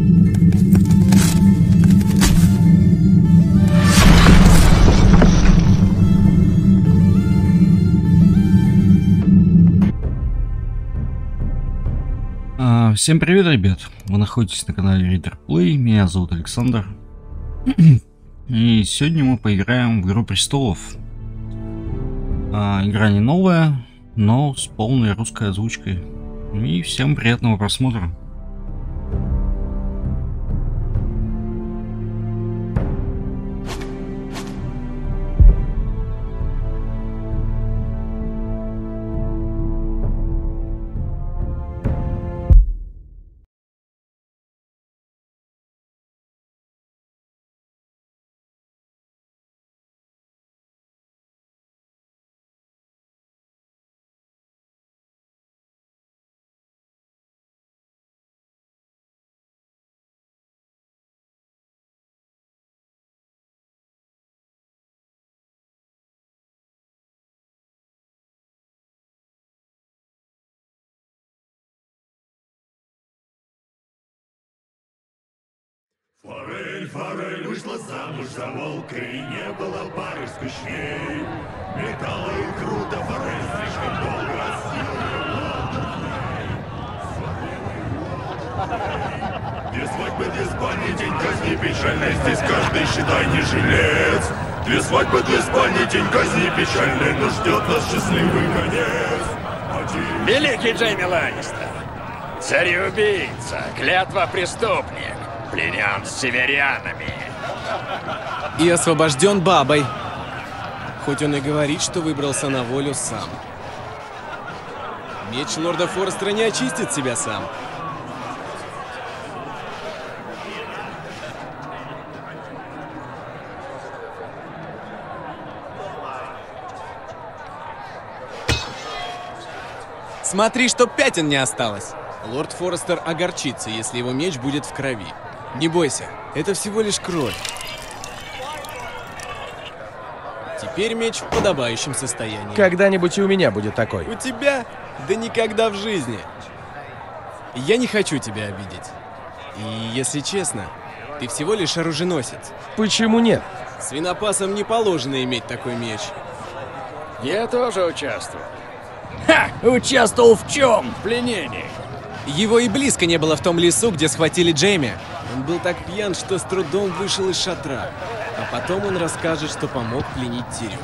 А, всем привет, ребят! Вы находитесь на канале Reader Play, меня зовут Александр. И сегодня мы поиграем в Игру Престолов. А, игра не новая, но с полной русской озвучкой. И всем приятного просмотра. Форель, форель вышла замуж за волка, и не было пары скучней. Металла и круто, форель слишком долго Две свадьбы, две спальни, день казни печальный, здесь каждый, считай, не жилец. Две свадьбы, две спальни, день казни печальный, но ждет нас счастливый конец. Один... Великий Джейми Ланнистер, царь-убийца, клятва-преступник, пленен северянами. И освобожден бабой. Хоть он и говорит, что выбрался на волю сам. Меч лорда Форестера не очистит себя сам. Смотри, чтоб пятен не осталось. Лорд Форестер огорчится, если его меч будет в крови. Не бойся, это всего лишь кровь. Теперь меч в подобающем состоянии. Когда-нибудь и у меня будет такой. У тебя? Да никогда в жизни. Я не хочу тебя обидеть. И если честно, ты всего лишь оруженосец. Почему нет? Свинопасам не положено иметь такой меч. Я тоже участвовал. Ха! Участвовал в чем? В пленении. Его и близко не было в том лесу, где схватили Джейми. Он был так пьян, что с трудом вышел из шатра. А потом он расскажет, что помог пленить Тириона.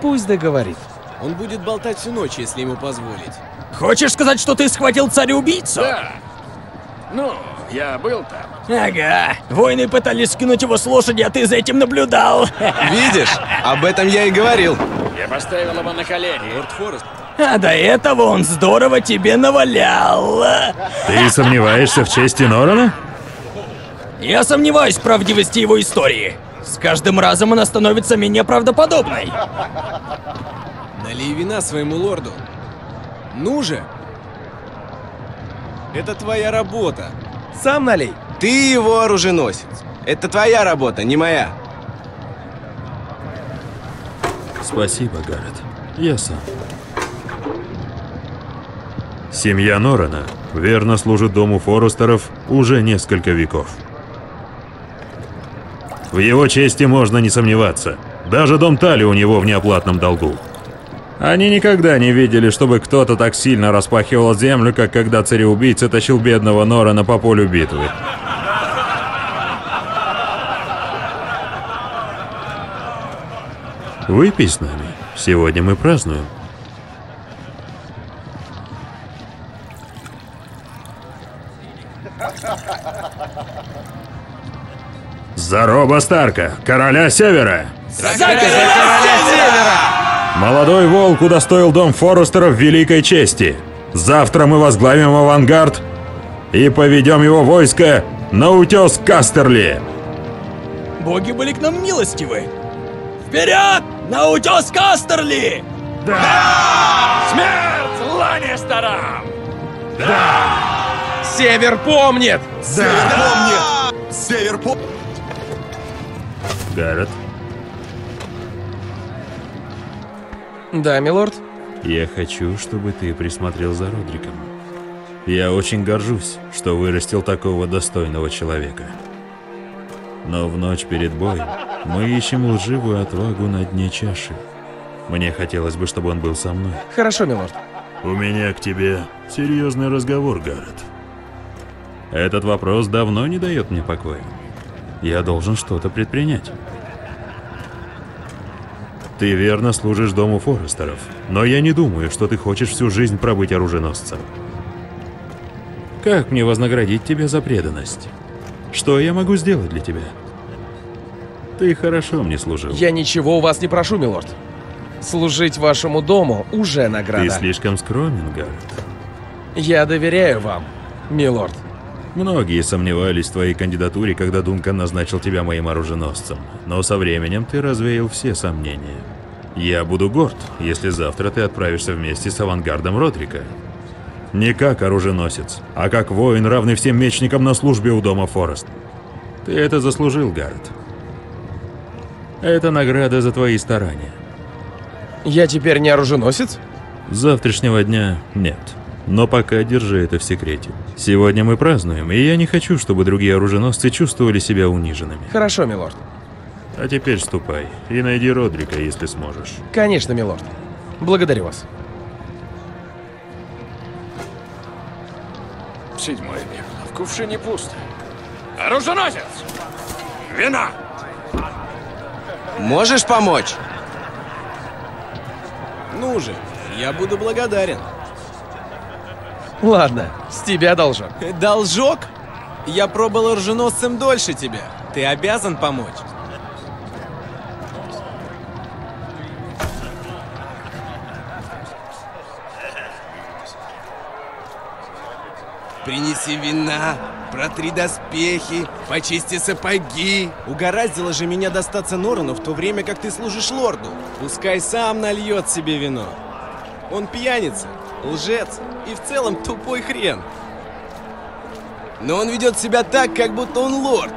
Пусть договорит. Он будет болтать всю ночь, если ему позволить. Хочешь сказать, что ты схватил царя-убийцу? Да. Ну, я был там. Ага. Воины пытались скинуть его с лошади, а ты за этим наблюдал. Видишь? Об этом я и говорил. Я поставил его на колени. Лорд Форест. А до этого он здорово тебе навалял. Ты сомневаешься в чести Норана? Я сомневаюсь в правдивости его истории. С каждым разом она становится менее правдоподобной. Налей вина своему лорду. Ну же! Это твоя работа. Сам налей. Ты его оруженосец. Это твоя работа, не моя. Спасибо, Гаррет. Я сам. Семья Норана верно служит дому Форестеров уже несколько веков. В его чести можно не сомневаться. Даже дом Тали у него в неоплатном долгу. Они никогда не видели, чтобы кто-то так сильно распахивал землю, как когда цареубийца тащил бедного Норана по полю битвы. Выпей с нами. Сегодня мы празднуем. За Роба Старка, короля Севера! Молодой волк удостоил дом Форестеров великой чести. Завтра мы возглавим авангард и поведем его войско на утес Кастерли. Боги были к нам милостивы. Вперед! На утес Кастерли! Смерть Ланнистерам! Север помнит! Север по... Гаррет, Да, милорд. я хочу, чтобы ты присмотрел за Родриком. Я очень горжусь, что вырастил такого достойного человека. Но в ночь перед боем мы ищем лживую отвагу на дне чаши. Мне хотелось бы, чтобы он был со мной. Хорошо, милорд. У меня к тебе серьезный разговор, Гаррет. Этот вопрос давно не дает мне покоя. Я должен что-то предпринять. Ты верно служишь дому Форестеров, но я не думаю, что ты хочешь всю жизнь пробыть оруженосцем. Как мне вознаградить тебя за преданность? Что я могу сделать для тебя? Ты хорошо мне служил. Я ничего у вас не прошу, милорд. Служить вашему дому уже награда. Ты слишком скромен, Гаррет. Я доверяю вам, милорд. Многие сомневались в твоей кандидатуре, когда Дункан назначил тебя моим оруженосцем, но со временем ты развеял все сомнения. Я буду горд, если завтра ты отправишься вместе с авангардом Родрика. Не как оруженосец, а как воин, равный всем мечникам на службе у дома Форест. Ты это заслужил, Гаррет. Это награда за твои старания. Я теперь не оруженосец? С завтрашнего дня нет. Но пока держи это в секрете. Сегодня мы празднуем, и я не хочу, чтобы другие оруженосцы чувствовали себя униженными. Хорошо, милорд. А теперь ступай и найди Родрика, если сможешь. Конечно, милорд. Благодарю вас. Седьмой век. В кувшине пусто. Оруженосец! Вина! Можешь помочь? Ну же, я буду благодарен. Ладно, с тебя должок. Должок? Я пробовал оруженосцем дольше тебя. Ты обязан помочь. Принеси вина, протри доспехи, почисти сапоги. Угораздило же меня достаться Норану в то время, как ты служишь лорду. Пускай сам нальет себе вино. Он пьяница, лжец и в целом тупой хрен. Но он ведет себя так, как будто он лорд.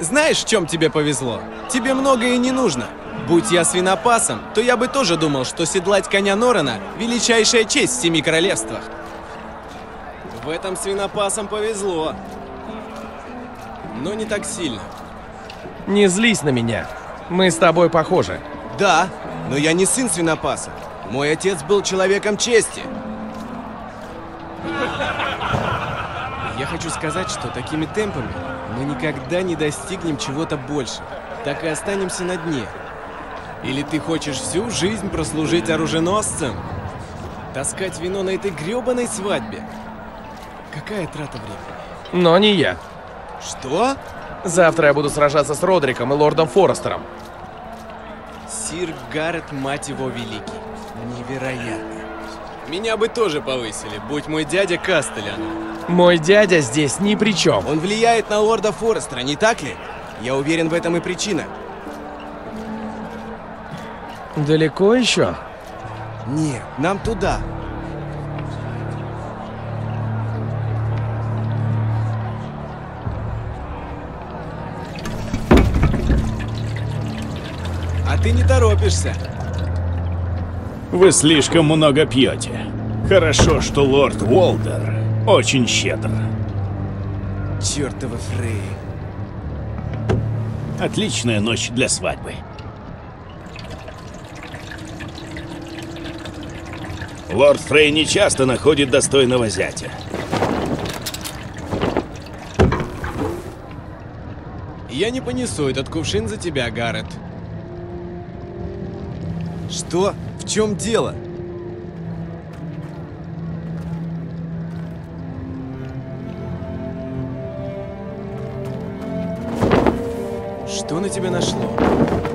Знаешь, в чем тебе повезло? Тебе многое не нужно. Будь я свинопасом, то я бы тоже думал, что седлать коня Норана – величайшая честь в Семи Королевствах. В этом свинопасам повезло. Но не так сильно. Не злись на меня. Мы с тобой похожи. Да, но я не сын свинопаса. Мой отец был человеком чести. Я хочу сказать, что такими темпами мы никогда не достигнем чего-то больше. Так и останемся на дне. Или ты хочешь всю жизнь прослужить оруженосцем? Таскать вино на этой грёбаной свадьбе? Какая трата времени? Но не я. Что? Завтра я буду сражаться с Родриком и лордом Форестером. Сир Гаррет, мать его, великий. Невероятно. Меня бы тоже повысили, будь мой дядя Кастеляном. Мой дядя здесь ни при чем. Он влияет на лорда Форестера, не так ли? Я уверен, в этом и причина. Далеко еще? Нет, нам туда. А ты не торопишься. Вы слишком много пьете. Хорошо, что лорд Уолдер очень щедр. Чёртовы Фрей. Отличная ночь для свадьбы. Лорд Фрей не часто находит достойного зятя. Я не понесу этот кувшин за тебя, Гаррет. Что? В чем дело? Что на тебя нашло?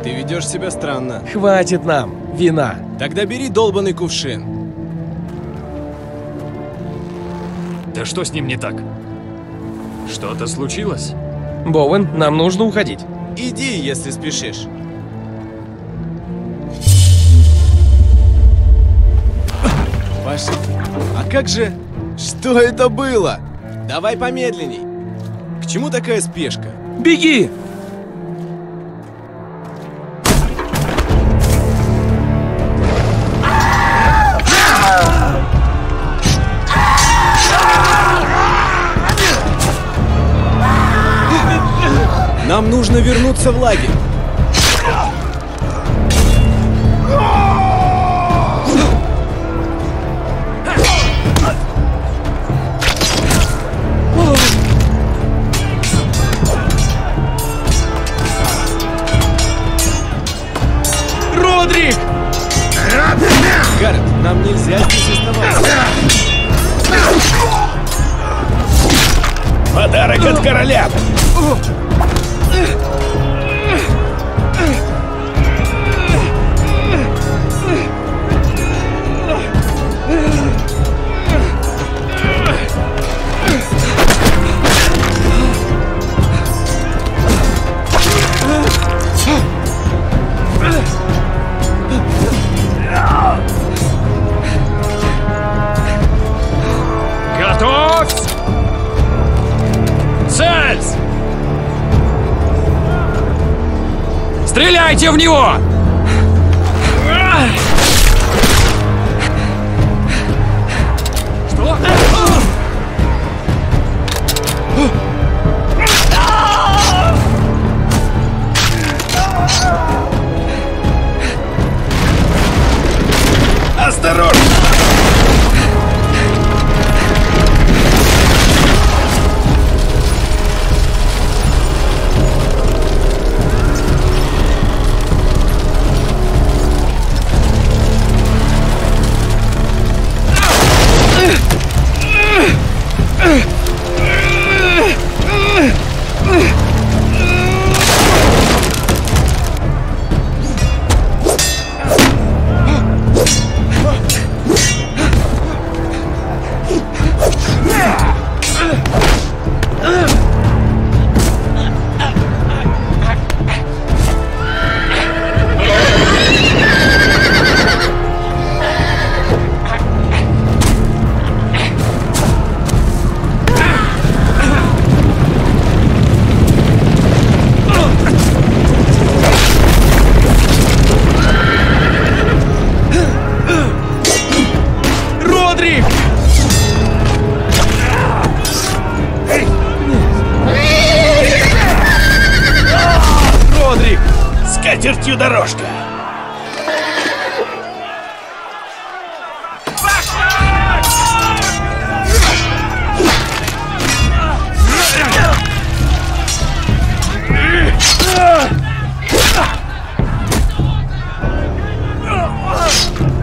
Ты ведешь себя странно. Хватит нам. Вина. Тогда бери долбанный кувшин. Да что с ним не так? Что-то случилось? Боуэн, нам нужно уходить. Иди, если спешишь. как же... Что это было? Давай помедленней. К чему такая спешка? Беги! Нам нужно вернуться в лагерь.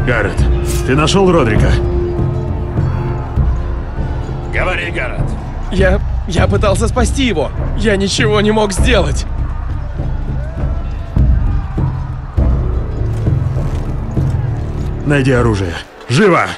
Гаррет, ты нашел Родрика? Говори, Гаррет. Я... я пытался спасти его. Я ничего не мог сделать. Найди оружие. Живо!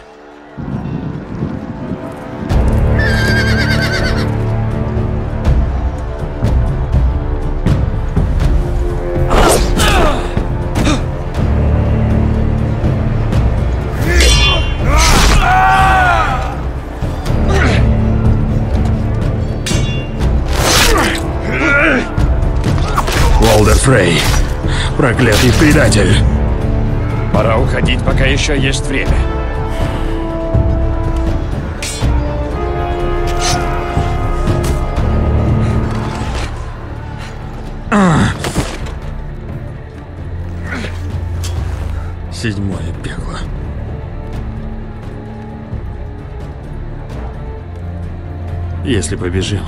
Фрей. Проклятый предатель. Пора уходить, пока еще есть время. Седьмое пекло. Если побежим,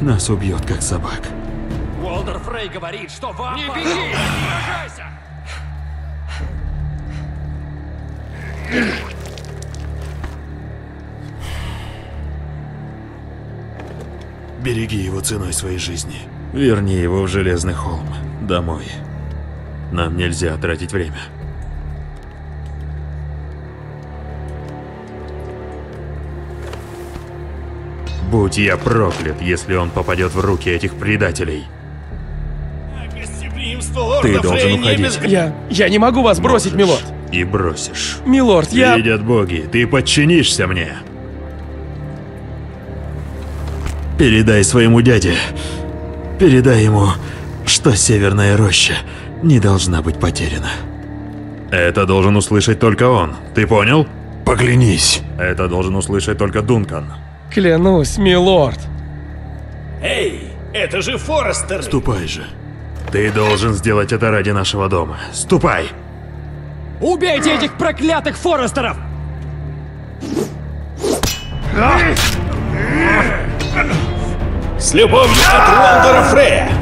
нас убьет как собак. Фрей говорит, что вам... Не беги! Сражайся! Береги его ценой своей жизни. Верни его в Железный холм. Домой. Нам нельзя тратить время. Будь я проклят, если он попадет в руки этих предателей. Ты должен уходить. Я... я не могу вас бросить, Можешь. милорд. И бросишь. Милорд, я... Видят боги, ты подчинишься мне. Передай своему дяде. Передай ему, что Северная роща не должна быть потеряна. Это должен услышать только он. Ты понял? Поклянись. Это должен услышать только Дункан. Клянусь, милорд. Эй, Это же Форестер! Ступай же. Ты должен сделать это ради нашего дома. Ступай! Убейте этих проклятых Форестеров! С любовью от Уолдера Фрея!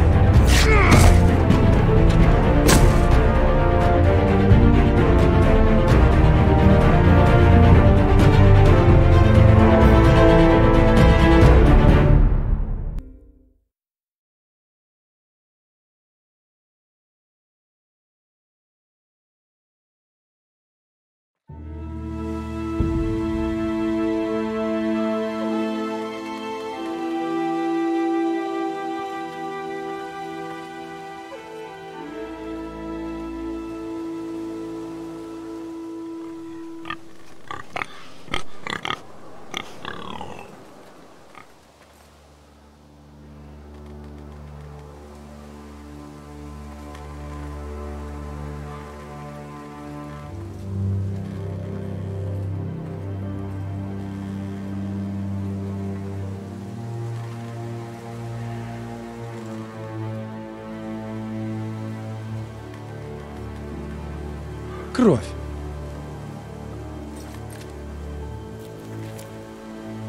Кровь.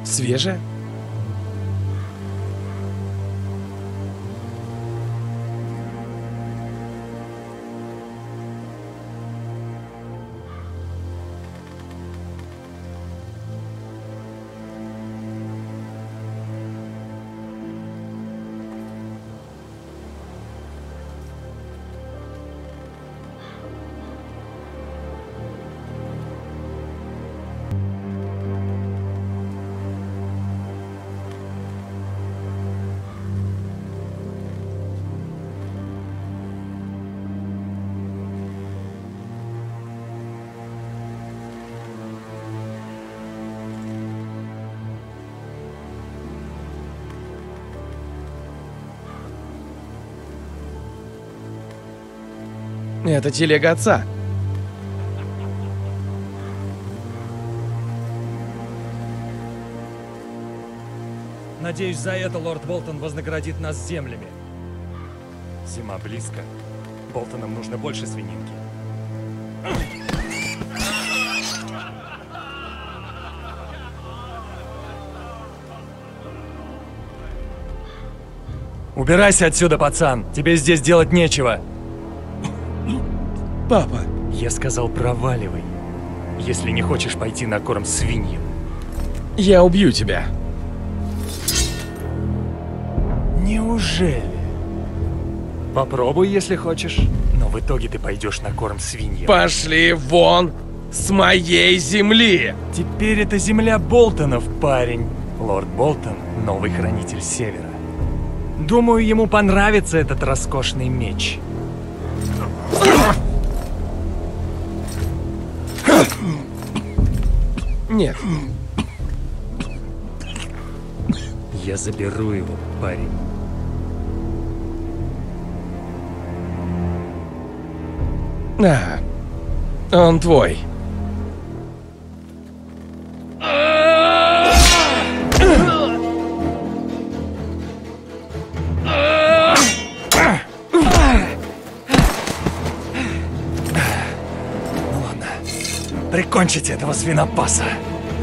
Свежая? Это телега отца. Надеюсь, за это лорд Болтон вознаградит нас землями. Зима близко. Болтонам нужно больше свининки. Убирайся отсюда, пацан! Тебе здесь делать нечего! Папа. Я сказал, проваливай. Если не хочешь пойти на корм свиньям. Я убью тебя. Неужели? Попробуй, если хочешь. Но в итоге ты пойдешь на корм свиньям. Пошли вон с моей земли! Теперь это земля Болтонов, парень. Лорд Болтон — новый хранитель Севера. Думаю, ему понравится этот роскошный меч. Нет. Я заберу его, парень. А, он твой. Прикончите этого свинопаса.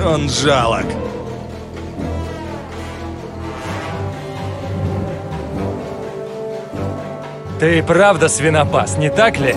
Он жалок. Ты правда свинопас, не так ли?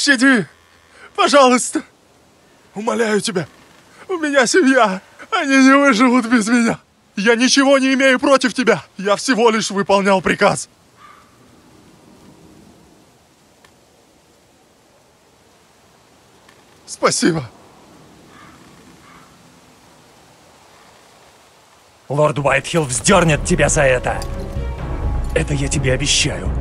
Пощади! Пожалуйста! Умоляю тебя! У меня семья! Они не выживут без меня! Я ничего не имею против тебя! Я всего лишь выполнял приказ! Спасибо! Лорд Уайтхилл вздернет тебя за это. Это я тебе обещаю.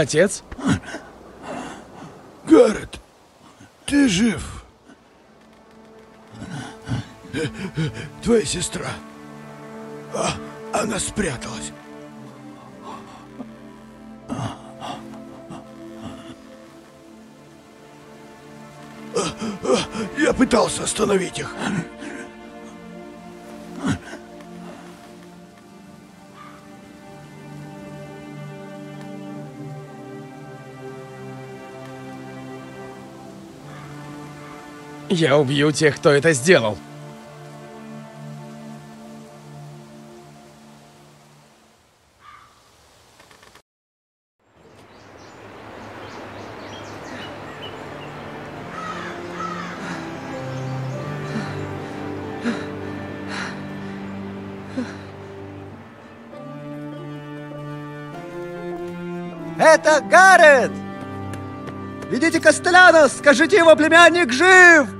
Отец? Гаррет, ты жив? Твоя сестра. А, она спряталась. Я пытался остановить их. Я убью тех, кто это сделал. Это Гаррет! Ведите Костелянос, скажите его племянник жив!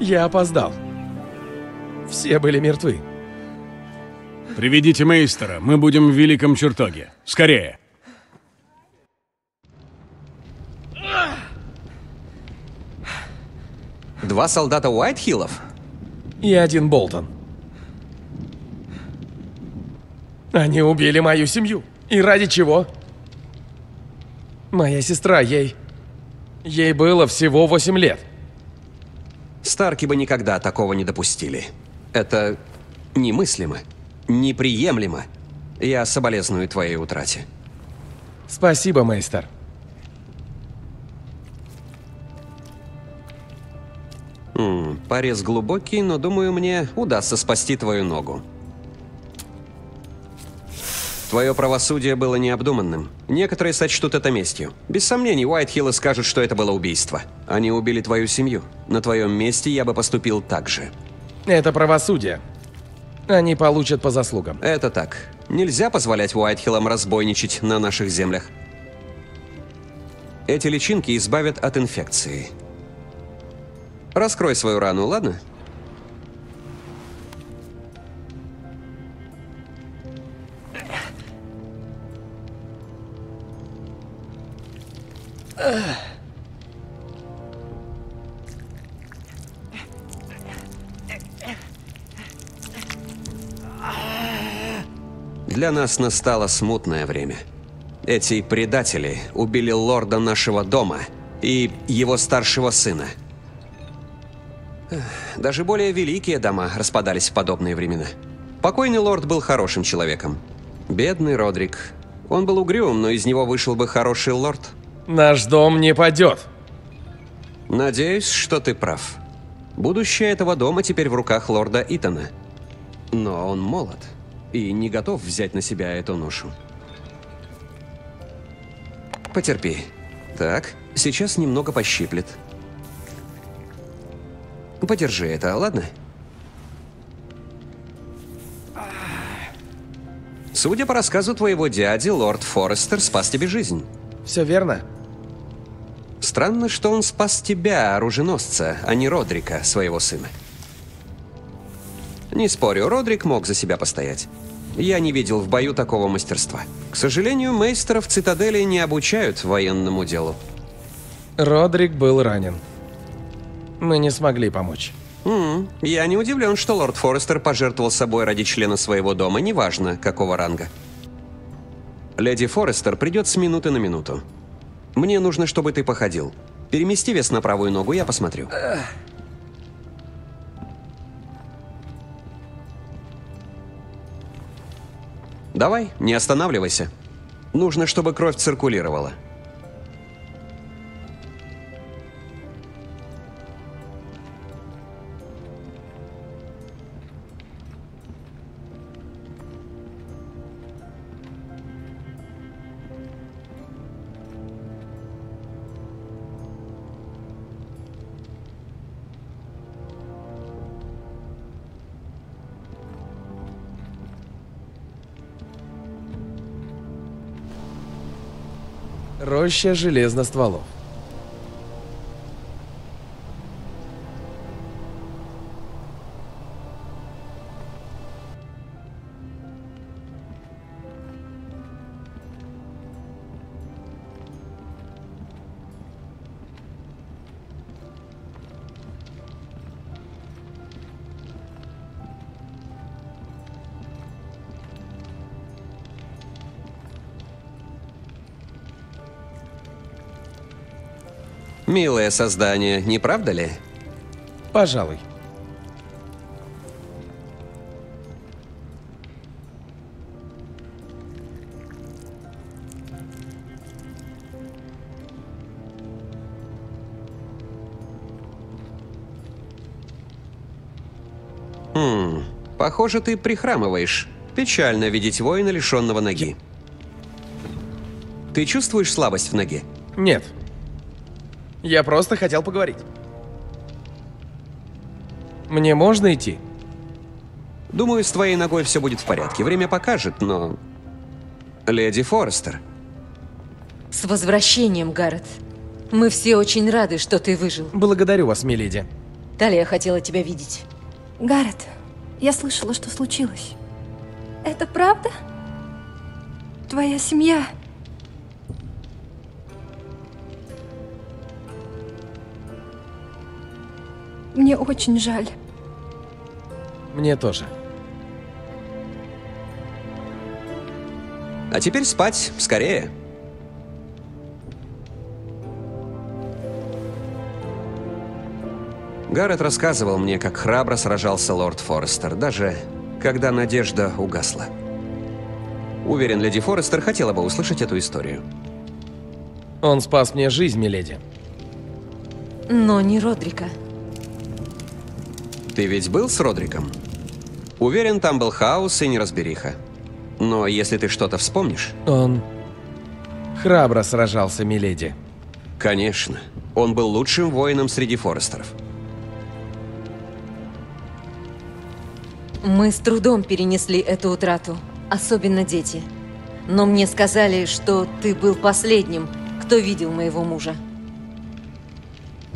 Я опоздал. Все были мертвы. приведите мейстера, мы будем в Великом Чертоге. Скорее. Два солдата Уайтхиллов? И один Болтон. Они убили мою семью. И ради чего? Моя сестра, ей... Ей было всего 8 лет. Старки бы никогда такого не допустили. Это немыслимо, неприемлемо. Я соболезную твоей утрате. Спасибо, мейстер. М, порез глубокий, но думаю, мне удастся спасти твою ногу. Твое правосудие было необдуманным. Некоторые сочтут это местью. Без сомнений, Уайтхиллы скажут, что это было убийство. Они убили твою семью. На твоем месте я бы поступил так же. Это правосудие. Они получат по заслугам. Это так. Нельзя позволять Уайтхиллам разбойничать на наших землях. Эти личинки избавят от инфекции. Раскрой свою рану, ладно? Для нас настало смутное время. Эти предатели убили лорда нашего дома и его старшего сына. Даже более великие дома распадались в подобные времена. Покойный лорд был хорошим человеком. Бедный Родрик. Он был угрюм, но из него вышел бы хороший лорд. Наш дом не падет. Надеюсь, что ты прав. Будущее этого дома теперь в руках лорда Итана. Но он молод и не готов взять на себя эту ношу. Потерпи. Так, сейчас немного пощиплет. Подержи это, ладно? Судя по рассказу твоего дяди, лорд Форестер спас тебе жизнь. Все верно. Странно, что он спас тебя, оруженосца, а не Родрика, своего сына. Не спорю, Родрик мог за себя постоять. Я не видел в бою такого мастерства. К сожалению, мейстеров цитадели не обучают военному делу. Родрик был ранен. Мы не смогли помочь. М, Я не удивлен, что лорд Форестер пожертвовал собой ради члена своего дома, неважно, какого ранга. Леди Форестер придет с минуты на минуту. Мне нужно, чтобы ты походил. Перемести вес на правую ногу, я посмотрю. Давай, не останавливайся. Нужно, чтобы кровь циркулировала. Роща железностволов. Милое создание, не правда ли? Пожалуй. Хм, похоже, ты прихрамываешь. Печально видеть воина, лишенного ноги. Ты чувствуешь слабость в ноге? Нет. Я просто хотел поговорить. Мне можно идти? Думаю, с твоей ногой все будет в порядке. Время покажет, но... Леди Форестер, С возвращением, Гаррет. Мы все очень рады, что ты выжил. Благодарю вас, миледи. Талия хотела тебя видеть. Гаррет, я слышала, что случилось. Это правда? Твоя семья... Мне очень жаль. Мне тоже. а теперь спать, скорее. Гаррет рассказывал мне, как храбро сражался лорд Форестер, даже когда надежда угасла. Уверен, леди Форестер хотела бы услышать эту историю. Он спас мне жизнь, миледи. Но не Родрика. Ты ведь был с Родриком? Уверен, там был хаос и неразбериха. Но если ты что-то вспомнишь... Он храбро сражался, миледи. Конечно. Он был лучшим воином среди Форестеров. Мы с трудом перенесли эту утрату, особенно дети. Но мне сказали, что ты был последним, кто видел моего мужа.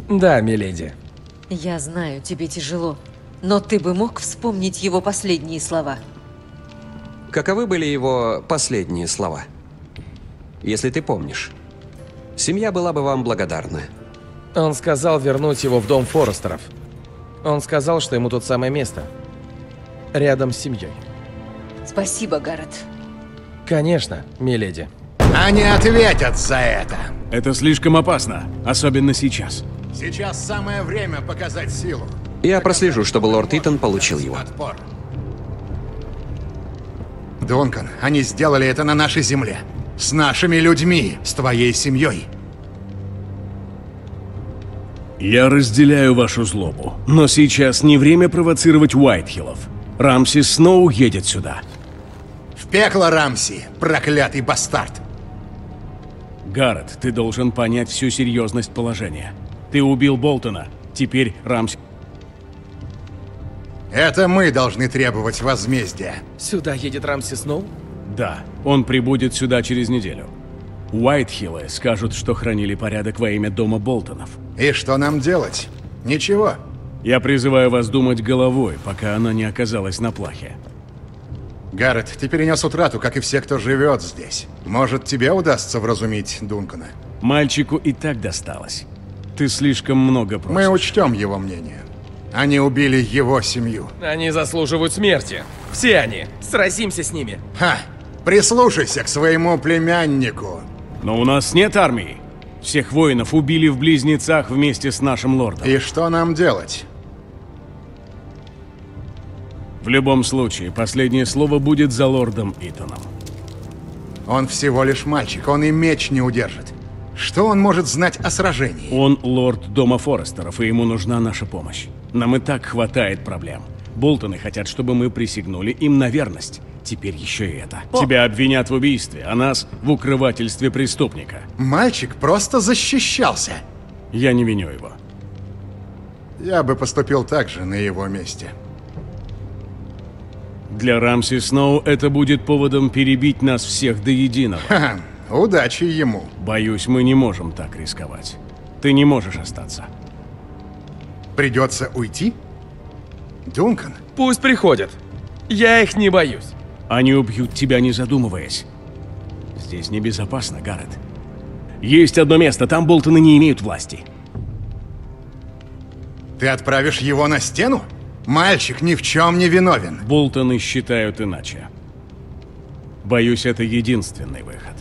Да, миледи. Я знаю, тебе тяжело, но ты бы мог вспомнить его последние слова. Каковы были его последние слова? Если ты помнишь. Семья была бы вам благодарна. Он сказал вернуть его в дом Форестеров. Он сказал, что ему тут самое место. Рядом с семьей. Спасибо, Гаррет. Конечно, миледи. Они ответят за это. Это слишком опасно, особенно сейчас. Сейчас самое время показать силу. Я прослежу, чтобы лорд Итан получил его. Дункан, они сделали это на нашей земле. С нашими людьми, с твоей семьей. Я разделяю вашу злобу, но сейчас не время провоцировать Уайтхиллов. Рамси Сноу едет сюда. В пекло, Рамси, проклятый бастард. Гаррет, ты должен понять всю серьезность положения. Ты убил Болтона. Теперь Рамси... Это мы должны требовать возмездия. Сюда едет Рамси Сноу? Да, он прибудет сюда через неделю. Уайтхиллы скажут, что хранили порядок во имя дома Болтонов. И что нам делать? Ничего. Я призываю вас думать головой, пока она не оказалась на плахе. Гаррет, ты перенес утрату, как и все, кто живет здесь. Может, тебе удастся вразумить Дункана? Мальчику и так досталось. Ты слишком много просишь. Мы учтем его мнение. Они убили его семью. Они заслуживают смерти. Все они. Сразимся с ними. Ха! Прислушайся к своему племяннику. Но у нас нет армии. Всех воинов убили в Близнецах вместе с нашим лордом. И что нам делать? В любом случае, последнее слово будет за лордом Итаном. Он всего лишь мальчик, он и меч не удержит. Что он может знать о сражении? Он лорд Дома Форестеров, и ему нужна наша помощь. Нам и так хватает проблем. Болтоны хотят, чтобы мы присягнули им на верность. Теперь еще и это. О. Тебя обвинят в убийстве, а нас в укрывательстве преступника. Мальчик просто защищался. Я не виню его. Я бы поступил так же на его месте. Для Рамси Сноу это будет поводом перебить нас всех до единого. Ха -ха. Удачи ему. Боюсь, мы не можем так рисковать. Ты не можешь остаться. Придется уйти? Дункан? Пусть приходят. Я их не боюсь. Они убьют тебя, не задумываясь. Здесь небезопасно, Гаррет. Есть одно место, там Болтоны не имеют власти. Ты отправишь его на стену? Мальчик ни в чем не виновен. Болтоны считают иначе. Боюсь, это единственный выход.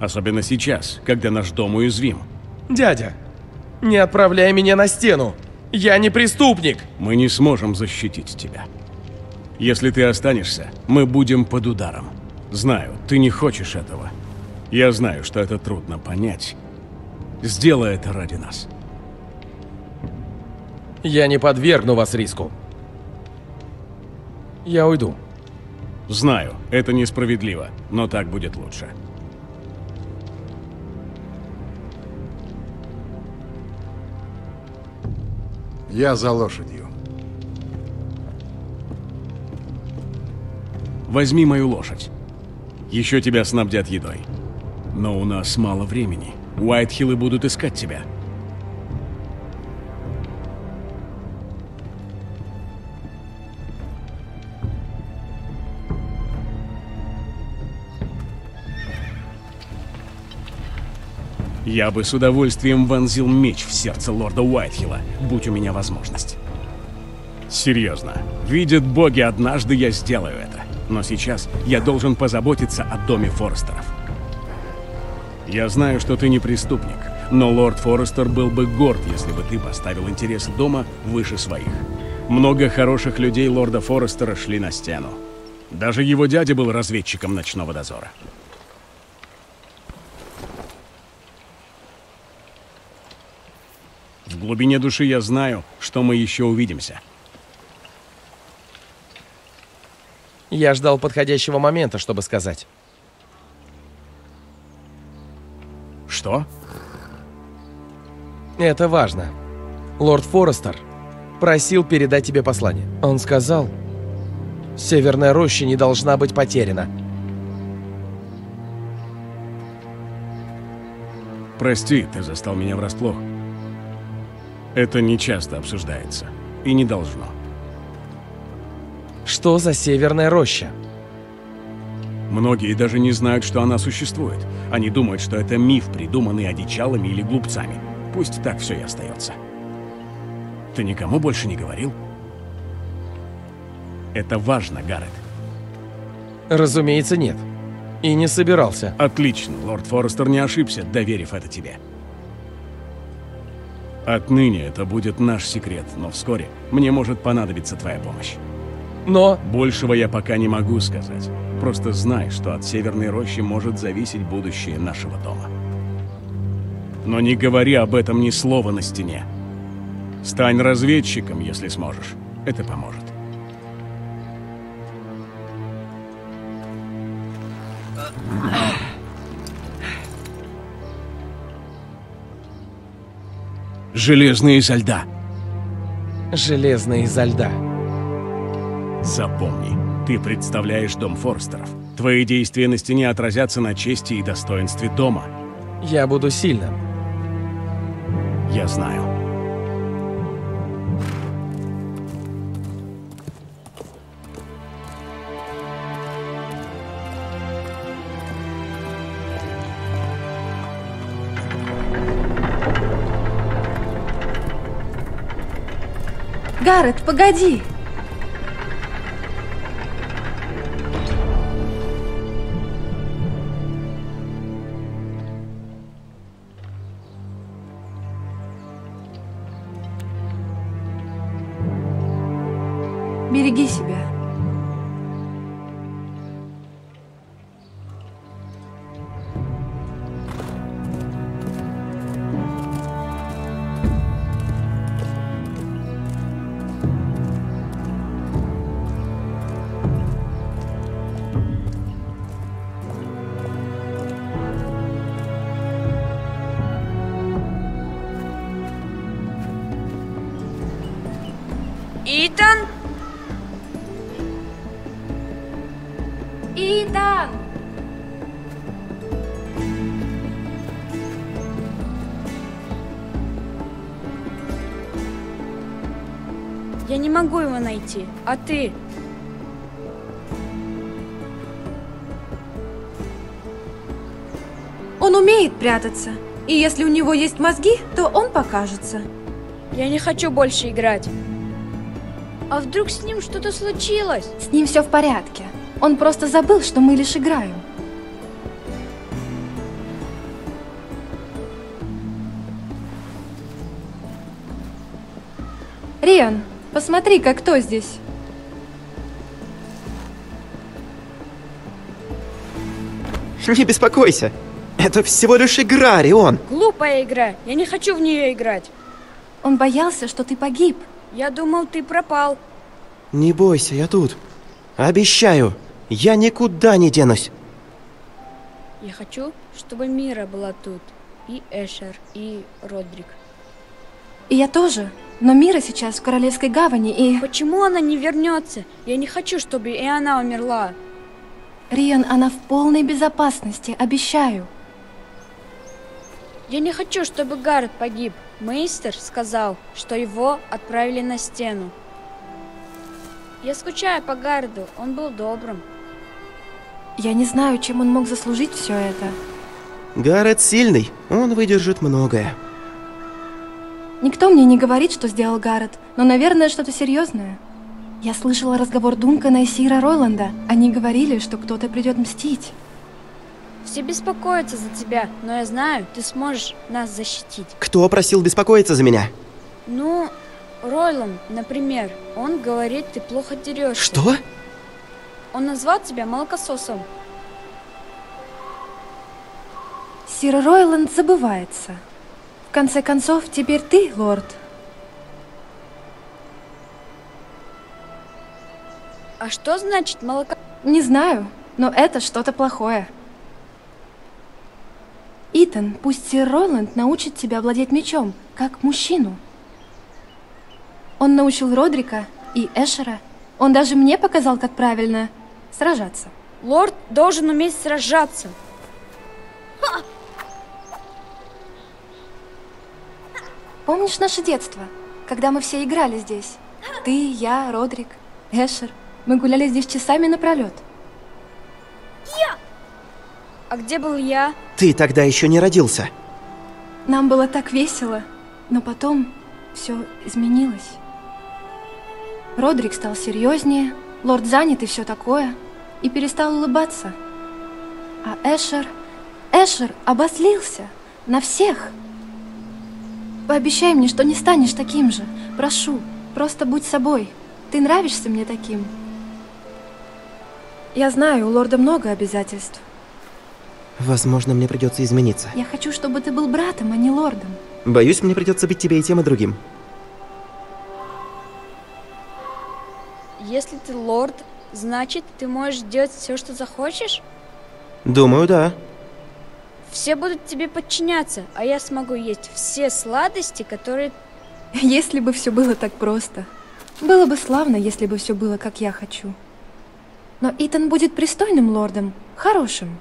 Особенно сейчас, когда наш дом уязвим. Дядя, не отправляй меня на стену. Я не преступник. Мы не сможем защитить тебя. Если ты останешься, мы будем под ударом. Знаю, ты не хочешь этого. Я знаю, что это трудно понять. Сделай это ради нас. Я не подвергну вас риску. Я уйду. Знаю, это несправедливо, но так будет лучше. Я за лошадью. Возьми мою лошадь. Еще тебя снабдят едой. Но у нас мало времени. Уайтхиллы будут искать тебя. Я бы с удовольствием вонзил меч в сердце лорда Уайтхилла, будь у меня возможность. Серьезно, видят боги, однажды я сделаю это. Но сейчас я должен позаботиться о доме Форестеров. Я знаю, что ты не преступник, но лорд Форестер был бы горд, если бы ты поставил интерес дома выше своих. Много хороших людей лорда Форестера шли на стену. Даже его дядя был разведчиком ночного дозора. Глубине души я знаю, что мы еще увидимся. Я ждал подходящего момента, чтобы сказать. Что? Это важно. Лорд Форестер просил передать тебе послание. Он сказал, Северная роща не должна быть потеряна. Прости, ты застал меня врасплох. Это не часто обсуждается. И не должно. Что за Северная роща? Многие даже не знают, что она существует. Они думают, что это миф, придуманный одичалами или глупцами. Пусть так все и остается. Ты никому больше не говорил? Это важно, Гаррет. Разумеется, нет. И не собирался. Отлично. Лорд Форестер не ошибся, доверив это тебе. Отныне это будет наш секрет, но вскоре мне может понадобиться твоя помощь. Но... Большего я пока не могу сказать. Просто знай, что от Северной Рощи может зависеть будущее нашего дома. Но не говори об этом ни слова на стене. Стань разведчиком, если сможешь. Это поможет. Железные изо льда. Железные изо льда. Запомни, ты представляешь дом Форстеров. Твои действия на стене отразятся на чести и достоинстве дома. Я буду сильным. Я знаю. Гаррет, погоди! Береги себя. Найти. А ты? Он умеет прятаться. И если у него есть мозги, то он покажется. Я не хочу больше играть. А вдруг с ним что-то случилось? С ним все в порядке. Он просто забыл, что мы лишь играем. Посмотри-ка, кто здесь. Не беспокойся. Это всего лишь игра, Рион. Глупая игра. Я не хочу в нее играть. Он боялся, что ты погиб. Я думал, ты пропал. Не бойся, я тут. Обещаю, я никуда не денусь. Я хочу, чтобы Мира была тут. И Эшер, и Родрик. И я тоже. Но Мира сейчас в Королевской гавани и... Почему она не вернется? Я не хочу, чтобы и она умерла. Риан, она в полной безопасности, обещаю. Я не хочу, чтобы Гаррет погиб. Мейстер сказал, что его отправили на стену. Я скучаю по Гарду, он был добрым. Я не знаю, чем он мог заслужить все это. Гаррет сильный, он выдержит многое. Никто мне не говорит, что сделал Гаррет, но, наверное, что-то серьезное. Я слышала разговор Дункана и Сира Роланда. Они говорили, что кто-то придет мстить. Все беспокоятся за тебя, но я знаю, ты сможешь нас защитить. Кто просил беспокоиться за меня? Ну, Ройланд, например, он говорит, ты плохо дерешься. Что? Он назвал тебя молокососом. Сир Ройланд забывается. В конце концов, теперь ты, лорд. А что значит молоко? Не знаю, но это что-то плохое. Итан, пусть сир Ройланд научит тебя владеть мечом, как мужчину. Он научил Родрика и Эшера. Он даже мне показал, как правильно сражаться. Лорд должен уметь сражаться. Помнишь наше детство, когда мы все играли здесь? Ты, я, Родрик, Эшер. Мы гуляли здесь часами напролет. Я! А где был я? Ты тогда еще не родился. Нам было так весело, но потом все изменилось. Родрик стал серьезнее, лорд занят и все такое, и перестал улыбаться. А Эшер... Эшер обослился на всех. Пообещай мне, что не станешь таким же. Прошу, просто будь собой. Ты нравишься мне таким. Я знаю, у лорда много обязательств. Возможно, мне придется измениться. Я хочу, чтобы ты был братом, а не лордом. Боюсь, мне придется быть тебе и тем, и другим. Если ты лорд, значит, ты можешь делать все, что захочешь? Думаю, да. Все будут тебе подчиняться, а я смогу есть все сладости, которые... Если бы все было так просто. Было бы славно, если бы все было, как я хочу. Но Итан будет пристойным лордом, хорошим.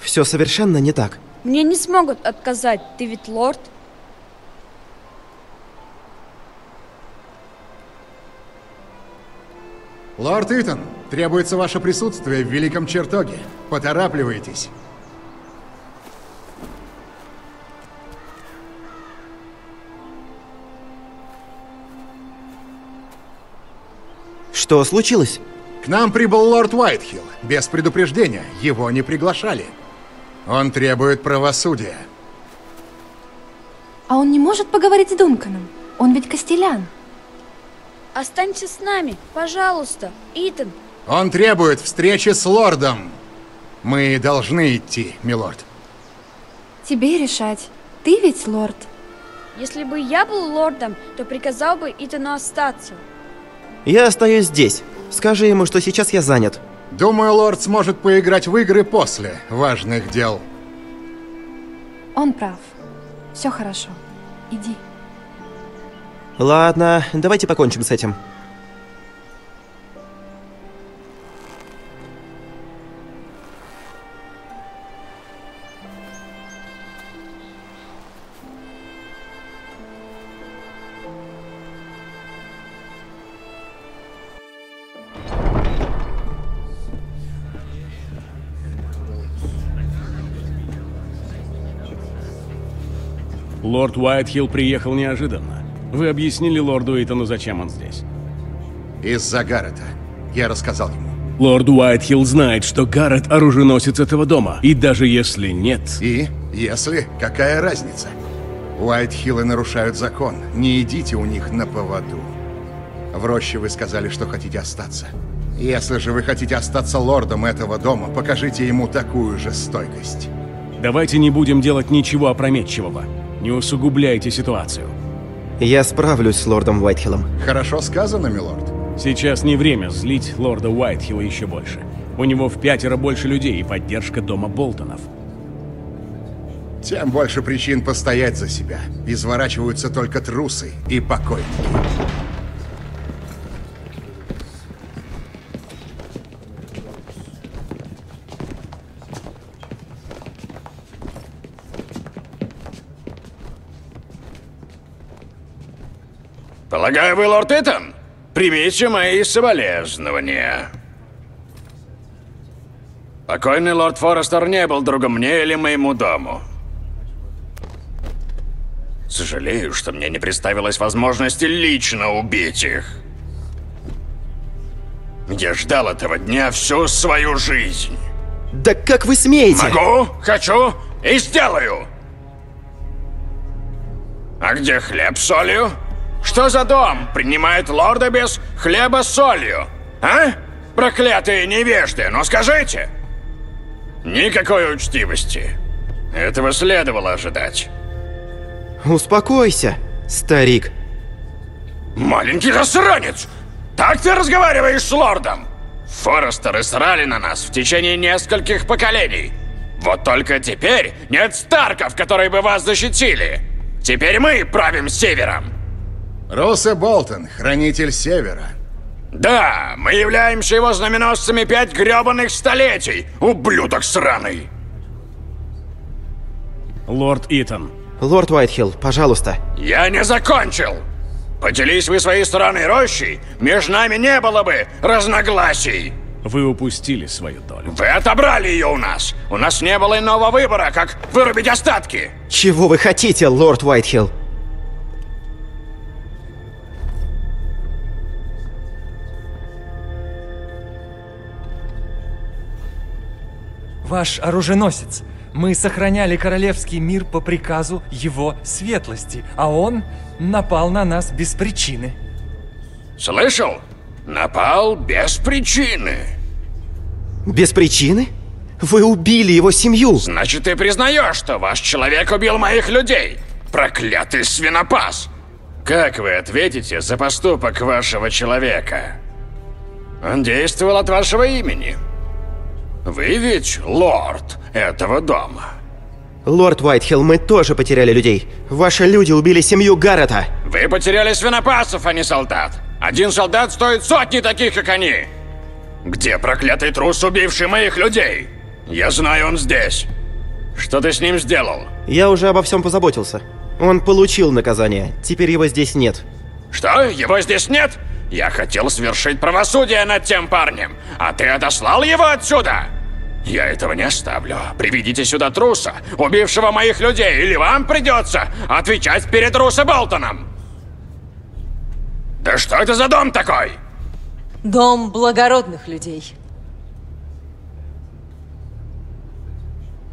Все совершенно не так. Мне не смогут отказать, ты ведь лорд. Лорд Итан, требуется ваше присутствие в Великом Чертоге. Поторапливайтесь. Что случилось? К нам прибыл лорд Уайтхилл. Без предупреждения. Его не приглашали. Он требует правосудия. А он не может поговорить с Дунканом? Он ведь Костелян. Останься с нами, пожалуйста, Итан. Он требует встречи с лордом. Мы должны идти, милорд. Тебе решать. Ты ведь лорд. Если бы я был лордом, то приказал бы Итану остаться. Я остаюсь здесь. Скажи ему, что сейчас я занят. Думаю, лорд сможет поиграть в игры после важных дел. Он прав. Все хорошо. Иди. Ладно, давайте покончим с этим. Лорд Уайтхилл приехал неожиданно. Вы объяснили лорду Итану, зачем он здесь? Из-за Гаррета. Я рассказал ему. Лорд Уайтхилл знает, что Гаррет оруженосец этого дома. И даже если нет... И? Если? Какая разница? Уайтхиллы нарушают закон. Не идите у них на поводу. В роще вы сказали, что хотите остаться. Если же вы хотите остаться лордом этого дома, покажите ему такую же стойкость. Давайте не будем делать ничего опрометчивого. Не усугубляйте ситуацию. Я справлюсь с лордом Уайтхиллом. Хорошо сказано, милорд. Сейчас не время злить лорда Уайтхилла еще больше. У него в пятеро больше людей и поддержка дома Болтонов. Тем больше причин постоять за себя. Изворачиваются только трусы и покойники. Полагаю, вы лорд Итан? Примите мои соболезнования. Покойный лорд Форестер не был другом мне или моему дому. Сожалею, что мне не представилось возможности лично убить их. Я ждал этого дня всю свою жизнь. Да как вы смеете? Могу, хочу и сделаю. А где хлеб с солью? Что за дом принимает лорда без хлеба с солью? А? Проклятые невежды, ну скажите! Никакой учтивости. Этого следовало ожидать. Успокойся, старик. Маленький засранец! Так ты разговариваешь с лордом? Форестеры срали на нас в течение нескольких поколений. Вот только теперь нет Старков, которые бы вас защитили. Теперь мы правим севером. Русе Болтон, хранитель Севера. Да, мы являемся его знаменосцами пять гребаных столетий, ублюдок сраный. Лорд Итан. Лорд Уайтхилл, пожалуйста. Я не закончил. Поделись вы своей стороной рощей, между нами не было бы разногласий. Вы упустили свою долю. Вы отобрали ее у нас. У нас не было иного выбора, как вырубить остатки. Чего вы хотите, лорд Уайтхилл? Ваш оруженосец. Мы сохраняли королевский мир по приказу его светлости, а он напал на нас без причины. Слышал? Напал без причины. Без причины? Вы убили его семью. Значит, ты признаешь, что ваш человек убил моих людей. Проклятый свинопас. Как вы ответите за поступок вашего человека? Он действовал от вашего имени. Вы ведь лорд этого дома. Лорд Уайтхилл, мы тоже потеряли людей. Ваши люди убили семью Гаррета. Вы потеряли свинопасов, а не солдат. Один солдат стоит сотни таких, как они. Где проклятый трус, убивший моих людей? Я знаю, он здесь. Что ты с ним сделал? Я уже обо всем позаботился. Он получил наказание. Теперь его здесь нет. Что? Его здесь нет? Я хотел свершить правосудие над тем парнем, а ты отослал его отсюда? Я этого не оставлю. Приведите сюда труса, убившего моих людей, или вам придется отвечать перед Руса Болтоном. Да что это за дом такой? Дом благородных людей.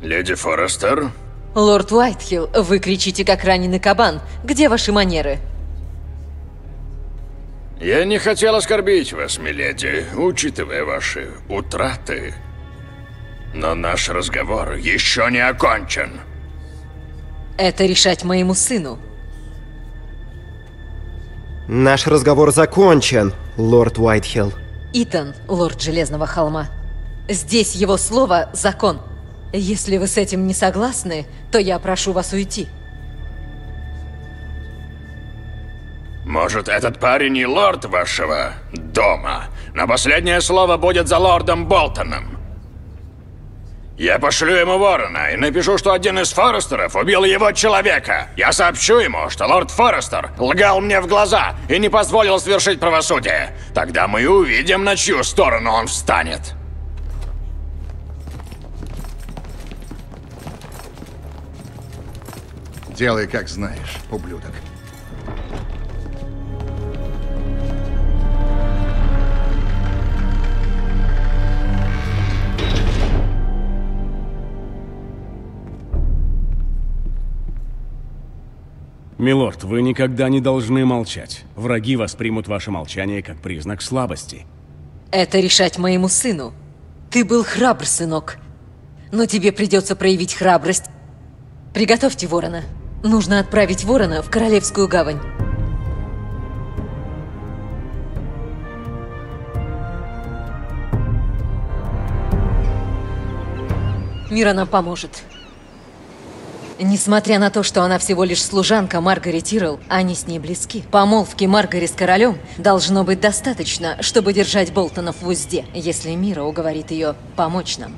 Леди Форестер? Лорд Уайтхилл, вы кричите, как раненый кабан. Где ваши манеры? Я не хотел оскорбить вас, миледи, учитывая ваши утраты. Но наш разговор еще не окончен. Это решать моему сыну. Наш разговор закончен, лорд Уайтхилл. Итан, лорд Железного холма. Здесь его слово – закон. Если вы с этим не согласны, то я прошу вас уйти. Может, этот парень и лорд вашего дома, но последнее слово будет за лордом Болтоном. Я пошлю ему ворона и напишу, что один из Форестеров убил его человека. Я сообщу ему, что лорд Форестер лгал мне в глаза и не позволил свершить правосудие. Тогда мы увидим, на чью сторону он встанет. Делай, как знаешь, ублюдок. Милорд, вы никогда не должны молчать. Враги воспримут ваше молчание как признак слабости. Это решать моему сыну. Ты был храбр, сынок. Но тебе придется проявить храбрость. Приготовьте ворона. Нужно отправить ворона в Королевскую гавань. Мира нам поможет. Несмотря на то, что она всего лишь служанка Маргарет Тирл, они с ней близки. Помолвки Маргарет с королем должно быть достаточно, чтобы держать Болтонов в узде, если Мира уговорит ее помочь нам.